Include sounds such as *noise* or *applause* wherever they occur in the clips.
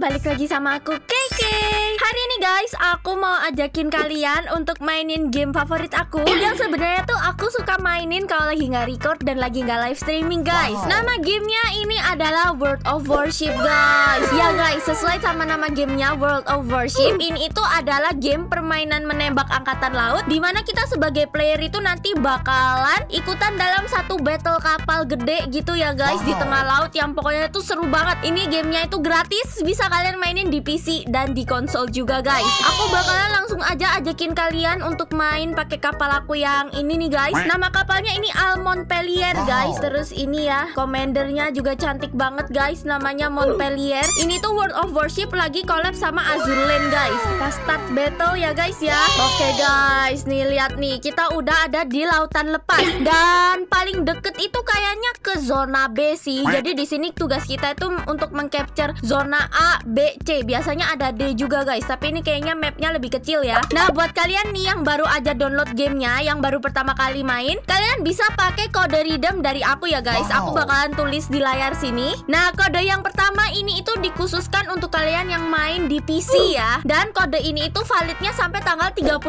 balik lagi sama aku Keke Hari ini guys, aku mau ajakin kalian untuk mainin game favorit aku. Yang sebenarnya tuh aku suka mainin kalau lagi nggak record dan lagi nggak live streaming guys. Nama gamenya ini adalah World of Warship guys. Ya guys, sesuai sama nama gamenya World of Warship Ini itu adalah game permainan menembak angkatan laut Di mana kita sebagai player itu nanti bakalan ikutan dalam satu battle kapal gede gitu ya guys Di tengah laut yang pokoknya tuh seru banget. Ini gamenya itu gratis Bisa kalian mainin di PC dan di konsol juga guys. Aku bakalan langsung aja ajakin kalian untuk main pakai kapal aku yang ini nih guys. Nama kapalnya ini Almond Montpellier guys. Terus ini ya Commandernya juga cantik banget guys. Namanya Montpellier. Ini tuh World of Warship lagi collab sama Azure Lane guys. Kita start battle ya guys ya. Oke guys Nih lihat nih Kita udah ada di lautan lepas. Dan paling deket itu kayaknya ke zona B sih. Jadi di sini tugas kita itu untuk mengcapture zona A, B, C. Biasanya ada D juga guys. Tapi ini kayaknya mapnya lebih kecil ya. Nah buat kalian nih yang baru aja download gamenya Yang baru pertama kali main Kalian bisa pakai kode redeem dari aku ya guys. Aku bakalan tulis di layar sini. Nah kode yang pertama ini itu dikhususkan untuk kalian yang main di PC ya. Dan kode ini itu validnya sampai tanggal 31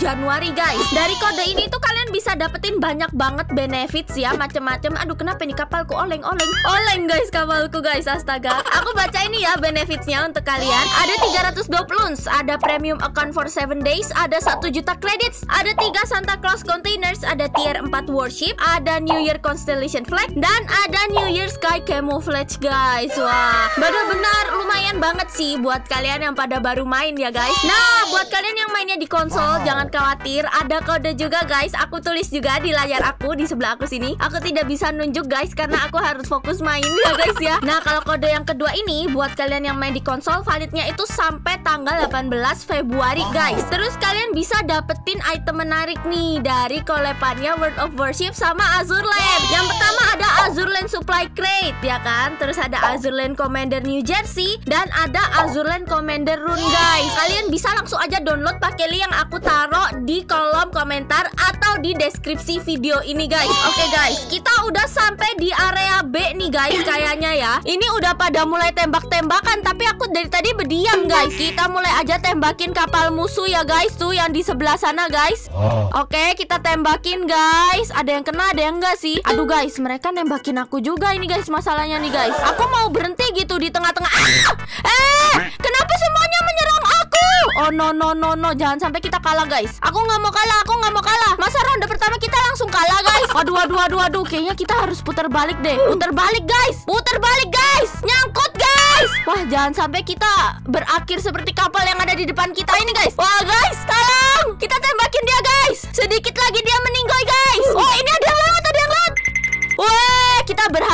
Januari guys. Dari kode ini tuh kalian bisa dapetin banyak banget benefits ya Macem-macem. Aduh kenapa nih kapalku oleng-oleng? Oleng guys kapalku guys. Astaga. Aku baca ini ya benefitsnya untuk kalian. Ada 320 uns Ada premium account for 7 days Ada 1 juta credits Ada 3 Santa Claus containers Ada tier 4 worship Ada New Year Constellation Flag Dan ada New Sky Camouflage guys. Wah benar-benar lumayan banget sih Buat kalian yang pada baru main ya guys. Nah buat kalian yang mainnya di konsol Jangan khawatir. Ada kode juga guys. Aku tulis juga di layar aku Di sebelah aku sini. Aku tidak bisa nunjuk guys Karena aku harus fokus main ya guys ya. Nah kalau kode yang kedua ini Buat kalian yang main di konsol Validnya itu sampai tanggal 18 Februari guys. Terus kalian bisa dapetin item menarik nih Dari kolepannya World of Warship sama Azure Land Yang pertama ada Azure Land Supply Crate ya kan? Terus ada Azure Land Commander New Jersey Dan ada Azure Land Commander Rune guys. Kalian bisa langsung aja download pakai link yang aku taruh di kolom komentar Atau di deskripsi video ini guys. Oke guys kita udah sampai di area B nih guys kayaknya ya. Ini udah pada mulai tembak-tembakan Tapi aku dari tadi berdiam guys. Kita mulai aja tembakin kapal musuh ya guys Tuh yang di sebelah sana guys. Oke kita tembakin guys. Ada yang kena ada yang enggak sih? Aduh guys mereka nembakin aku juga ini guys Masalahnya nih guys. Aku mau berhenti gitu di tengah-tengah. Ah! Eh kenapa semuanya menyerang aku? Oh no no no no. Jangan sampai kita kalah guys. Aku nggak mau kalah Aku nggak mau kalah. Masa ronde pertama kita langsung kalah guys? Aduh aduh aduh aduh. Kayaknya kita harus putar balik deh. Putar balik guys. Putar balik guys. Nyangkut guys. Wah jangan sampai kita berakhir seperti kapal yang ada di depan kita ini guys. Wah guys tolong. Kita tembakin dia guys. Sedikit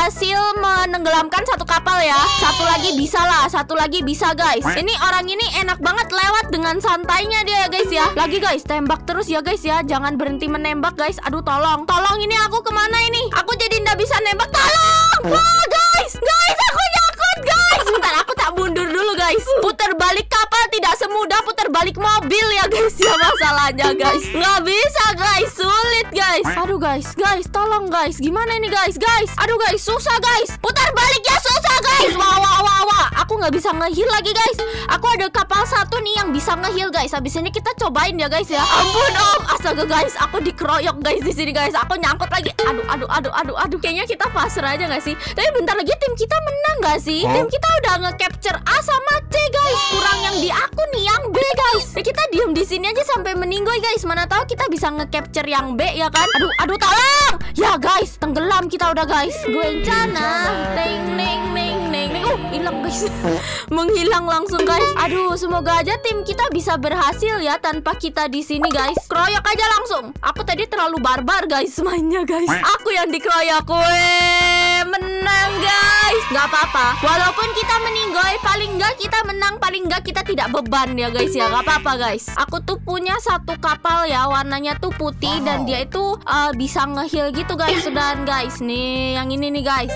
berhasil menenggelamkan satu kapal ya. Satu lagi bisa lah, satu lagi bisa guys. Ini orang ini enak banget lewat dengan santainya dia guys ya. Lagi guys, tembak terus ya guys ya. Jangan berhenti menembak guys. Aduh, tolong, tolong ini aku ke mana ini? Aku jadi ndak bisa nembak. Tolong, wah guys, guys aku nyangkut guys. Bentar, aku tak mundur dulu guys. Putar balik kapal tidak semudah putar balik mobil ya guys ya masalahnya guys. Nggak bisa guys, sulit guys. Aduh guys, guys, tolong guys. Gimana ini guys, guys? Aduh guys, susah guys. Putar balik ya susah guys. Wah wah wah wah. Aku nggak bisa ngehil lagi guys. Aku ada kapal satu nih yang bisa ngehil guys. Habis ini kita cobain ya guys ya. Ampun om, astaga guys, aku dikeroyok guys di sini guys. Aku nyangkut lagi. Aduh aduh aduh aduh aduh. Kayaknya kita pasrah aja nggak sih? Tapi bentar lagi tim kita menang nggak sih? Tim kita udah nge-capture A sama C guys. Kurang yang di aku nih di sini aja sampai meninggoy guys. Mana tahu kita bisa nge-capture yang B ya kan? Aduh aduh tolong. Ya guys, tenggelam kita udah guys. Gue cana. Neng neng neng neng. Uh, hilang guys. *laughs* Menghilang langsung guys. Aduh, semoga aja tim kita bisa berhasil ya tanpa kita di sini guys. Kroyok aja langsung. Aku tadi terlalu barbar guys mainnya guys. Aku yang dikeroyok. Weh, menang guys. Gak apa-apa. Walaupun kita meninggoy, paling nggak kita menang, paling nggak kita tidak beban ya guys ya. Gak apa-apa guys. Aku tuh punya satu kapal ya, warnanya tuh putih dan dia itu uh, bisa ngehil gitu guys. Dan guys, nih yang ini nih guys.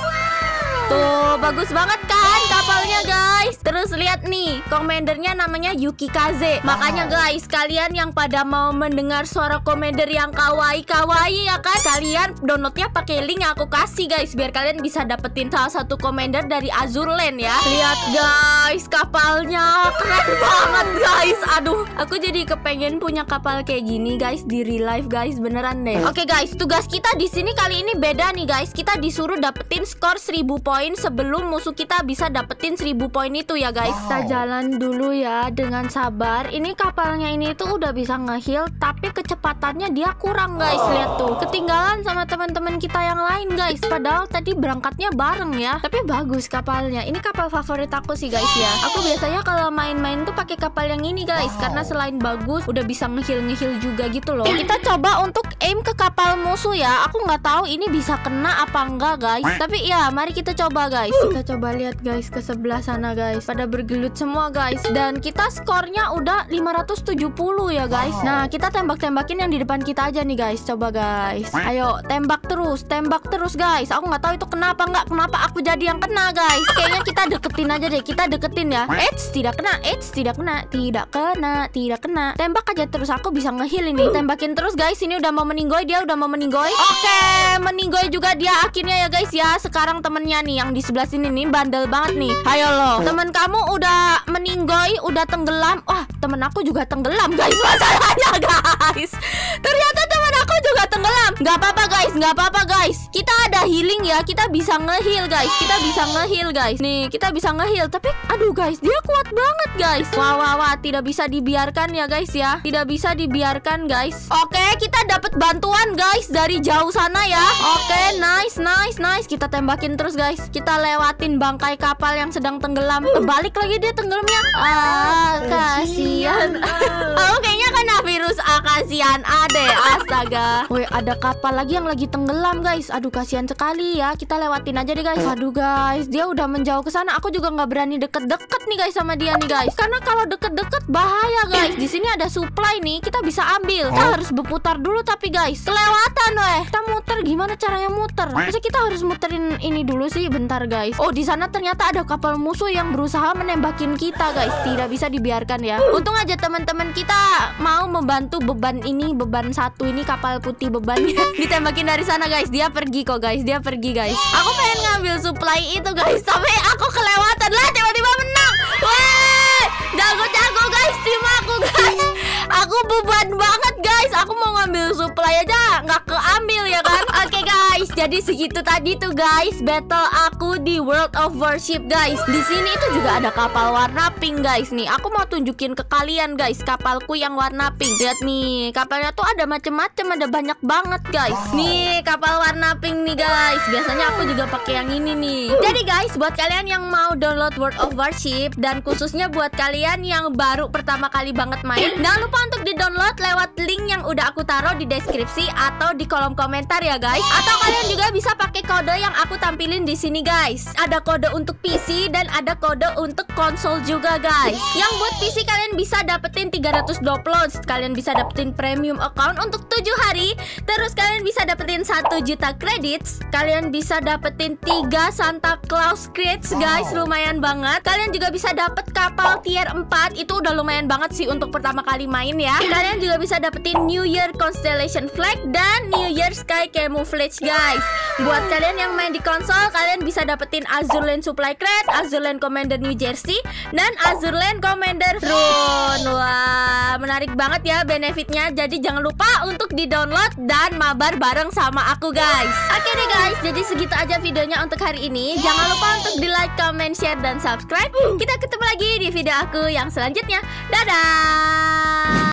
Tuh, bagus banget kan kapalnya guys Terus lihat nih, komendernya namanya Yuki Kaze. Makanya guys, kalian yang pada mau mendengar suara komender yang kawaii kawaii ya kan, kalian downloadnya pakai link yang aku kasih guys, biar kalian bisa dapetin salah satu komender dari Azur Land ya. Lihat guys, kapalnya keren banget guys. Aduh, aku jadi kepengen punya kapal kayak gini guys di real life guys, beneran deh. Oke guys, tugas kita di sini kali ini beda nih guys. Kita disuruh dapetin skor 1000 poin sebelum musuh kita bisa dapetin 1000 poin itu ya guys. Kita jalan dulu ya dengan sabar. Ini kapalnya ini tuh udah bisa ngeheal tapi kecepatannya dia kurang guys. Lihat tuh, ketinggalan sama teman-teman kita yang lain guys. Padahal tadi berangkatnya bareng ya. Tapi bagus kapalnya. Ini kapal favorit aku sih guys ya. Aku biasanya kalau main-main tuh pakai kapal yang ini guys karena selain bagus udah bisa ngeheal ngeheal juga gitu loh. Kita coba untuk aim ke kapal musuh ya. Aku nggak tahu ini bisa kena apa enggak guys. Tapi ya, mari kita coba guys. Kita coba lihat guys ke sebelah sana guys. Pada bergelut semua guys. Dan kita skornya udah 570 ya guys. Nah, kita tembak-tembakin yang di depan kita aja nih guys. Coba guys. Ayo, tembak terus, tembak terus guys. Aku nggak tahu itu kenapa nggak kenapa aku jadi yang kena guys. Kayaknya kita deketin aja deh. Kita deketin ya. Eits, tidak kena. Eits, tidak kena. Tidak kena, tidak kena. Tembak aja terus aku bisa ngeheal ini. Tembakin terus guys. Ini udah mau meninggoy, dia udah mau meninggoy. Oke, meninggoy juga dia akhirnya ya guys ya. Sekarang temennya nih yang di sebelah sini nih bandel banget nih. Ayo lo, temen kamu udah meninggoy, udah tenggelam. Wah, temen aku juga tenggelam guys. *laughs* Masalahnya guys. Ternyata aku juga tenggelam. Gak apa-apa guys, gak apa-apa guys. Kita ada healing ya. Kita bisa ngeheal guys. Kita bisa ngeheal guys. Nih, kita bisa ngeheal. Tapi aduh guys, dia kuat banget guys. Wah, wah, wah, tidak bisa dibiarkan ya guys ya. Tidak bisa dibiarkan guys. Oke, kita dapat bantuan guys dari jauh sana ya. Oke, nice, nice, nice. Kita tembakin terus guys. Kita lewatin bangkai kapal yang sedang tenggelam. Kebalik lagi dia tenggelamnya. Ah, kasihan. A *laughs* kasihan Ade. Astaga. Woi, ada kapal lagi yang lagi tenggelam guys. Aduh, kasihan sekali ya. Kita lewatin aja deh guys. Aduh guys, dia udah menjauh ke sana. Aku juga nggak berani deket-deket nih guys sama dia nih guys. Karena kalau deket-deket bahaya guys. Di sini ada supply nih. Kita bisa ambil. Kita harus berputar dulu tapi guys. Kelewatan weh. Kita muter gimana caranya muter? Masa kita harus muterin ini dulu sih? Bentar guys. Oh, di sana ternyata ada kapal musuh yang berusaha menembakin kita guys. Tidak bisa dibiarkan ya. Untung aja teman-teman kita mau membantu beban ini, beban satu ini kapal putih bebannya *laughs* ditembakin dari sana guys. Dia pergi kok guys. Dia pergi guys. Aku pengen ngambil supply itu guys, *laughs* tapi aku kelewatan lah tiba-tiba menang. Weh, jago-jago guys tim aku guys. *laughs* Aku beban banget guys. Aku mau ngambil supply aja nggak keambil ya kan? Oke guys, jadi segitu tadi tuh guys battle aku di World of Warship guys. Di sini itu juga ada kapal warna pink guys nih. Aku mau tunjukin ke kalian guys kapalku yang warna pink. Lihat nih, kapalnya tuh ada macem-macem, ada banyak banget guys. Nih kapal warna pink nih guys. Biasanya aku juga pakai yang ini nih. Jadi guys, buat kalian yang mau download World of Warship dan khususnya buat kalian yang baru pertama kali banget main, jangan lupa untuk di-download lewat link yang udah aku taruh di deskripsi atau di kolom komentar ya guys. Atau kalian juga bisa pakai kode yang aku tampilin di sini guys. Ada kode untuk PC dan ada kode untuk konsol juga guys. Yang buat PC kalian bisa dapetin 300 downloads, kalian bisa dapetin premium account untuk 7 hari, terus kalian bisa dapetin 1 juta credits, kalian bisa dapetin 3 Santa Claus crates guys, lumayan banget. Kalian juga bisa dapet kapal tier 4, itu udah lumayan banget sih untuk pertama kali main ya. Kalian juga bisa dapetin New Year Constellation Flag dan New Year Sky Camouflage guys. Buat kalian yang main di konsol, kalian bisa dapetin Azure Lane Supply Crate, Azure Lane Commander New Jersey, dan Azure Lane Commander Rune. Wah, menarik banget ya benefitnya. Jadi jangan lupa untuk di-download dan mabar bareng sama aku guys. Oke deh guys, jadi segitu aja videonya untuk hari ini. Jangan lupa untuk di-like, comment, share, dan subscribe. Kita ketemu lagi di video aku yang selanjutnya. Dadah!